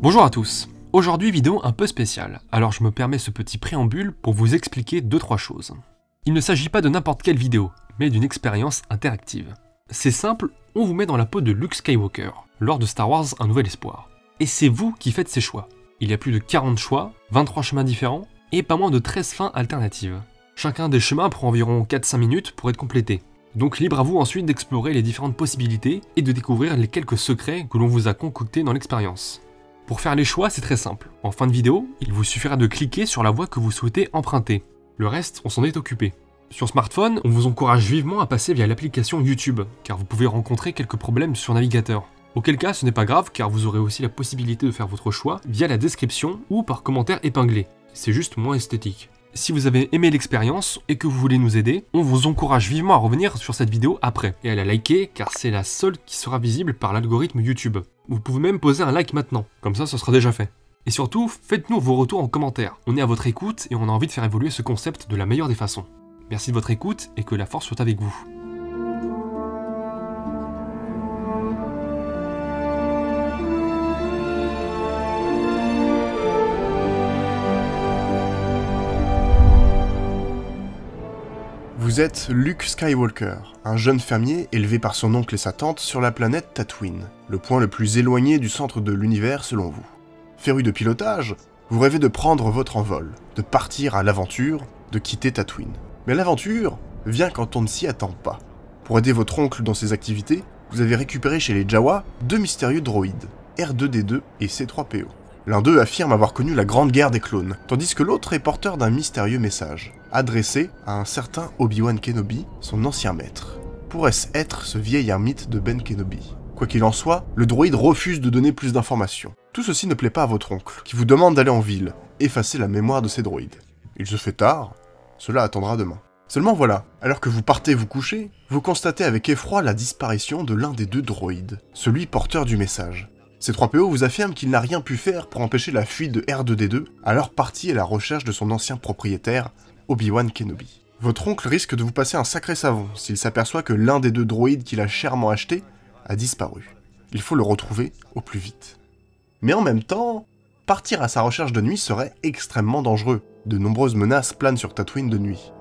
Bonjour à tous. Aujourd'hui vidéo un peu spéciale, alors je me permets ce petit préambule pour vous expliquer 2-3 choses. Il ne s'agit pas de n'importe quelle vidéo, mais d'une expérience interactive. C'est simple, on vous met dans la peau de Luke Skywalker, lors de Star Wars Un Nouvel Espoir. Et c'est vous qui faites ces choix. Il y a plus de 40 choix, 23 chemins différents, et pas moins de 13 fins alternatives. Chacun des chemins prend environ 4-5 minutes pour être complété. Donc libre à vous ensuite d'explorer les différentes possibilités et de découvrir les quelques secrets que l'on vous a concoctés dans l'expérience. Pour faire les choix, c'est très simple. En fin de vidéo, il vous suffira de cliquer sur la voie que vous souhaitez emprunter. Le reste, on s'en est occupé. Sur smartphone, on vous encourage vivement à passer via l'application YouTube, car vous pouvez rencontrer quelques problèmes sur navigateur. Auquel cas, ce n'est pas grave, car vous aurez aussi la possibilité de faire votre choix via la description ou par commentaire épinglé. C'est juste moins esthétique. Si vous avez aimé l'expérience et que vous voulez nous aider, on vous encourage vivement à revenir sur cette vidéo après et à la liker car c'est la seule qui sera visible par l'algorithme YouTube. Vous pouvez même poser un like maintenant, comme ça ce sera déjà fait. Et surtout, faites-nous vos retours en commentaire. On est à votre écoute et on a envie de faire évoluer ce concept de la meilleure des façons. Merci de votre écoute et que la force soit avec vous. Vous êtes Luke Skywalker, un jeune fermier élevé par son oncle et sa tante sur la planète Tatooine, le point le plus éloigné du centre de l'univers selon vous. Féru de pilotage, vous rêvez de prendre votre envol, de partir à l'aventure, de quitter Tatooine. Mais l'aventure vient quand on ne s'y attend pas. Pour aider votre oncle dans ses activités, vous avez récupéré chez les Jawa deux mystérieux droïdes, R2D2 et C3PO. L'un d'eux affirme avoir connu la Grande Guerre des Clones, tandis que l'autre est porteur d'un mystérieux message, adressé à un certain Obi-Wan Kenobi, son ancien maître. Pourrait-ce être ce vieil ermite de Ben Kenobi? Quoi qu'il en soit, le droïde refuse de donner plus d'informations. Tout ceci ne plaît pas à votre oncle, qui vous demande d'aller en ville, effacer la mémoire de ses droïdes. Il se fait tard, cela attendra demain. Seulement voilà, alors que vous partez vous coucher, vous constatez avec effroi la disparition de l'un des deux droïdes, celui porteur du message. C3PO vous affirme qu'il n'a rien pu faire pour empêcher la fuite de R2D2, alors parti à la recherche de son ancien propriétaire, Obi-Wan Kenobi. Votre oncle risque de vous passer un sacré savon s'il s'aperçoit que l'un des deux droïdes qu'il a chèrement acheté a disparu. Il faut le retrouver au plus vite. Mais en même temps, partir à sa recherche de nuit serait extrêmement dangereux. De nombreuses menaces planent sur Tatooine de nuit.